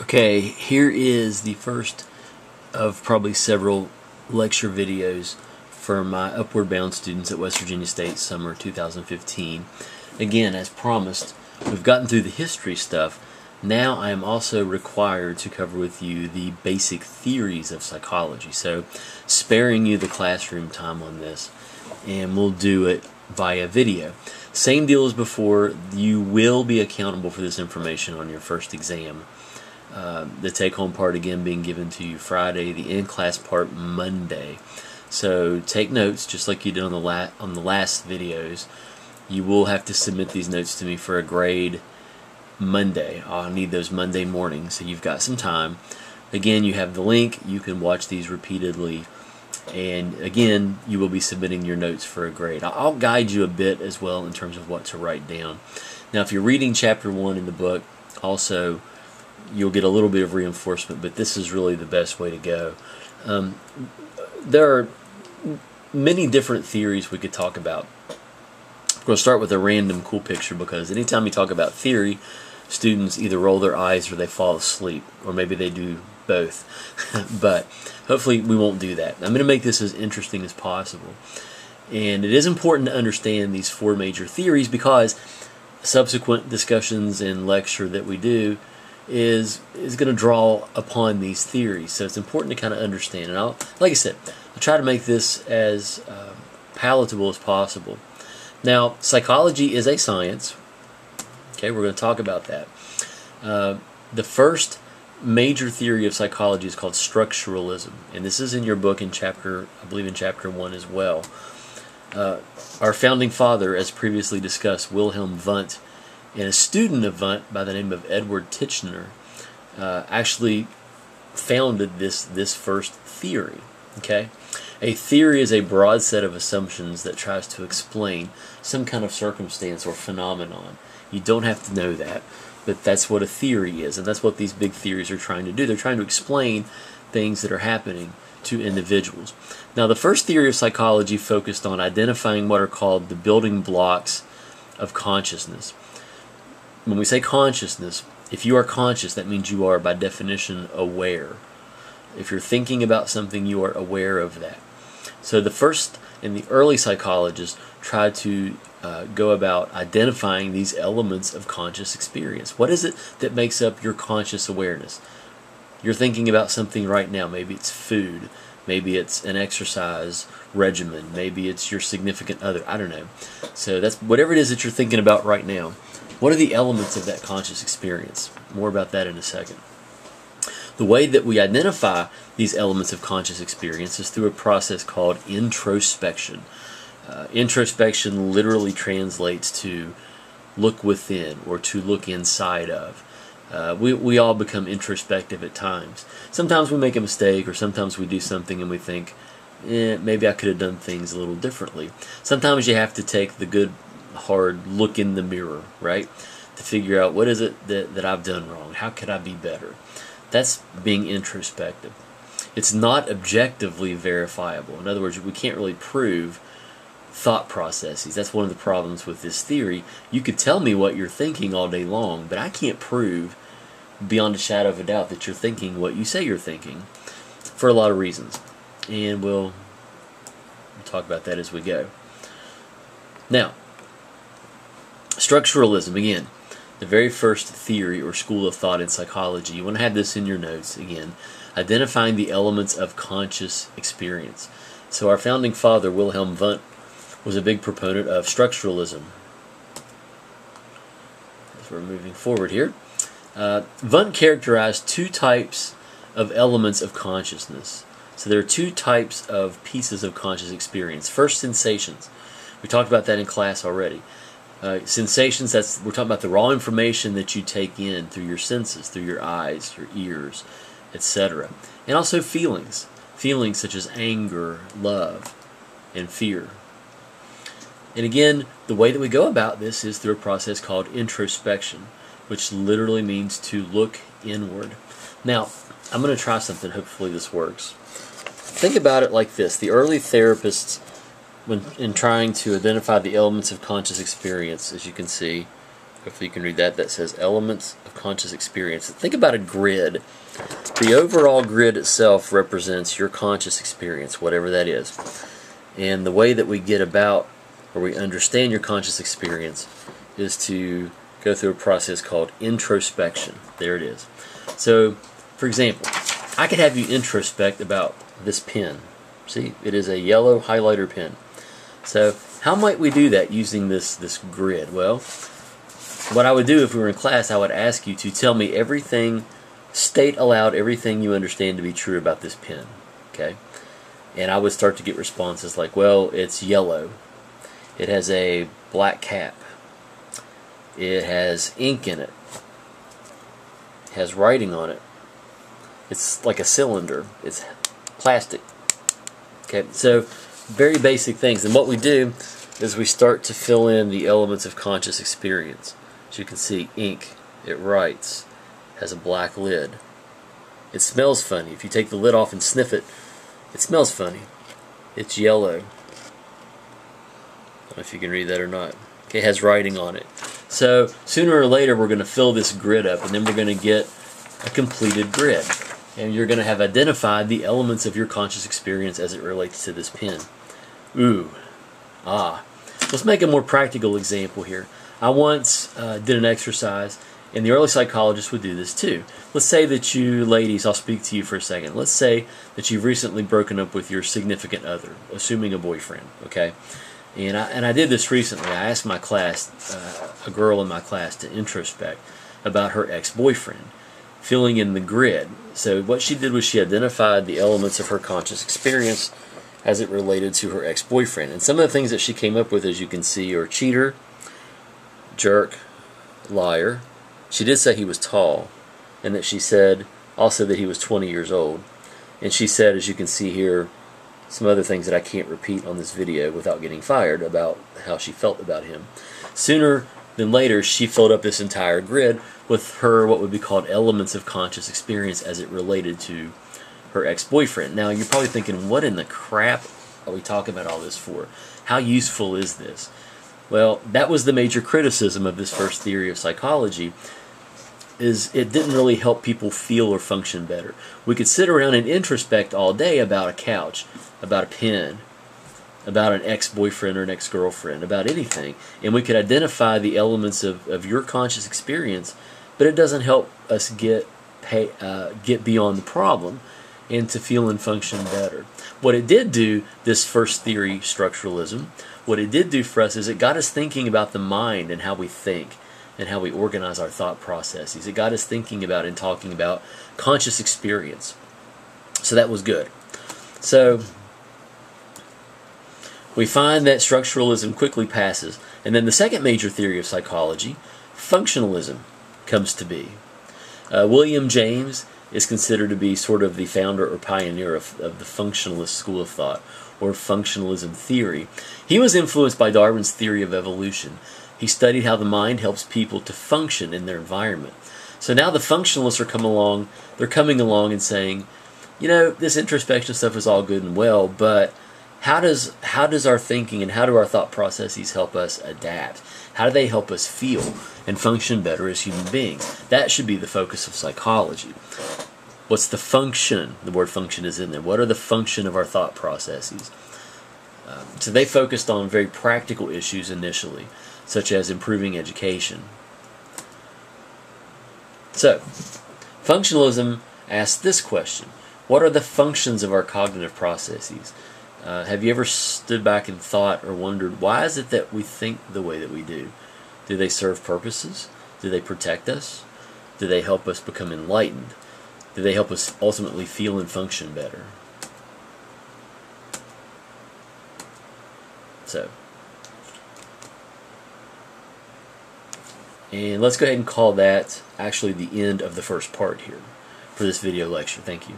Okay, here is the first of probably several lecture videos for my Upward Bound students at West Virginia State summer 2015. Again, as promised, we've gotten through the history stuff. Now I am also required to cover with you the basic theories of psychology. So, sparing you the classroom time on this, and we'll do it via video. Same deal as before, you will be accountable for this information on your first exam. Uh, the take home part again being given to you Friday, the in class part Monday. So take notes just like you did on the la- on the last videos. You will have to submit these notes to me for a grade Monday. I'll need those Monday morning, so you've got some time. Again, you have the link. You can watch these repeatedly. And again, you will be submitting your notes for a grade. I'll guide you a bit as well in terms of what to write down. Now, if you're reading chapter one in the book, also you'll get a little bit of reinforcement, but this is really the best way to go. Um, there are many different theories we could talk about. I'm going to start with a random cool picture because anytime you talk about theory, students either roll their eyes or they fall asleep, or maybe they do both. but hopefully, we won't do that. I'm going to make this as interesting as possible. And it is important to understand these four major theories because subsequent discussions and lecture that we do is is going to draw upon these theories. So it's important to kind of understand. And I'll, like I said, I'll try to make this as um, palatable as possible. Now, psychology is a science. Okay, we're going to talk about that. Uh, the first major theory of psychology is called structuralism, and this is in your book in chapter, I believe, in chapter one as well. Uh, our founding father, as previously discussed, Wilhelm Wundt and a student of Wundt by the name of Edward Titchener uh, actually founded this this first theory. Okay, a theory is a broad set of assumptions that tries to explain some kind of circumstance or phenomenon. You don't have to know that, but that's what a theory is, and that's what these big theories are trying to do. They're trying to explain things that are happening to individuals. Now, the first theory of psychology focused on identifying what are called the building blocks of consciousness when we say consciousness, if you are conscious, that means you are by definition aware. If you're thinking about something, you are aware of that. So the first and the early psychologists tried to uh, go about identifying these elements of conscious experience. What is it that makes up your conscious awareness? You're thinking about something right now. Maybe it's food. Maybe it's an exercise regimen. Maybe it's your significant other. I don't know. So that's whatever it is that you're thinking about right now. What are the elements of that conscious experience? More about that in a second. The way that we identify these elements of conscious experience is through a process called introspection. Uh, introspection literally translates to look within or to look inside of. Uh, we, we all become introspective at times. Sometimes we make a mistake, or sometimes we do something and we think, eh, maybe I could have done things a little differently. Sometimes you have to take the good hard look in the mirror, right? To figure out what is it that, that I've done wrong? How could I be better? That's being introspective. It's not objectively verifiable. In other words, we can't really prove thought processes. That's one of the problems with this theory. You could tell me what you're thinking all day long, but I can't prove beyond a shadow of a doubt that you're thinking what you say you're thinking for a lot of reasons. And we'll talk about that as we go. Now, Structuralism, again, the very first theory or school of thought in psychology. You want to have this in your notes again. Identifying the elements of conscious experience. So, our founding father, Wilhelm Wundt, was a big proponent of structuralism. As we're moving forward here, uh, Wundt characterized two types of elements of consciousness. So, there are two types of pieces of conscious experience. First, sensations. We talked about that in class already. Uh, sensations, that's we're talking about the raw information that you take in through your senses, through your eyes, your ears, etc. And also feelings. Feelings such as anger, love, and fear. And again, the way that we go about this is through a process called introspection, which literally means to look inward. Now, I'm going to try something. Hopefully, this works. Think about it like this the early therapists when in trying to identify the elements of conscious experience, as you can see, Hopefully you can read that. That says elements of conscious experience. Think about a grid. The overall grid itself represents your conscious experience, whatever that is. And the way that we get about or we understand your conscious experience is to go through a process called introspection. There it is. So, for example, I could have you introspect about this pen. See, it is a yellow highlighter pen. So, how might we do that using this, this grid? Well, what I would do if we were in class, I would ask you to tell me everything, state aloud everything you understand to be true about this pen. Okay? And I would start to get responses like, well, it's yellow. It has a black cap. It has ink in it. It has writing on it. It's like a cylinder. It's plastic. Okay, so very basic things. And what we do is we start to fill in the elements of conscious experience. As you can see, ink, it writes, has a black lid. It smells funny. If you take the lid off and sniff it, it smells funny. It's yellow. I don't know if you can read that or not. Okay, it has writing on it. So sooner or later we're going to fill this grid up and then we're going to get a completed grid. And you're going to have identified the elements of your conscious experience as it relates to this pen. Ooh. Ah. Let's make a more practical example here. I once uh, did an exercise, and the early psychologists would do this too. Let's say that you, ladies, I'll speak to you for a second. Let's say that you've recently broken up with your significant other, assuming a boyfriend, okay? And I, and I did this recently. I asked my class, uh, a girl in my class, to introspect about her ex boyfriend, filling in the grid. So, what she did was she identified the elements of her conscious experience as it related to her ex boyfriend. And some of the things that she came up with, as you can see, are cheater, jerk, liar. She did say he was tall, and that she said also that he was 20 years old. And she said, as you can see here, some other things that I can't repeat on this video without getting fired about how she felt about him. Sooner than later, she filled up this entire grid with her what would be called elements of conscious experience as it related to her ex-boyfriend. Now, you're probably thinking, what in the crap are we talking about all this for? How useful is this? Well, that was the major criticism of this first theory of psychology is it didn't really help people feel or function better. We could sit around and introspect all day about a couch, about a pen, about an ex-boyfriend or an ex-girlfriend, about anything, and we could identify the elements of, of your conscious experience, but it doesn't help us get pay, uh, get beyond the problem and to feel and function better. What it did do, this first theory, structuralism, what it did do for us is it got us thinking about the mind and how we think and how we organize our thought processes. It got us thinking about and talking about conscious experience. So that was good. So we find that structuralism quickly passes. And then the second major theory of psychology, functionalism, comes to be. Uh, William James is considered to be sort of the founder or pioneer of, of the functionalist school of thought or functionalism theory. He was influenced by Darwin's theory of evolution. He studied how the mind helps people to function in their environment. So now the functionalists are coming along, they're coming along and saying, you know, this introspection stuff is all good and well, but how does how does our thinking and how do our thought processes help us adapt? How do they help us feel and function better as human beings? That should be the focus of psychology. What's the function? The word function is in there. What are the function of our thought processes? Um, so they focused on very practical issues initially, such as improving education. So, functionalism asks this question What are the functions of our cognitive processes? Uh, have you ever stood back and thought or wondered why is it that we think the way that we do? Do they serve purposes? Do they protect us? Do they help us become enlightened? Do they help us ultimately feel and function better? So, and let's go ahead and call that actually the end of the first part here for this video lecture. Thank you.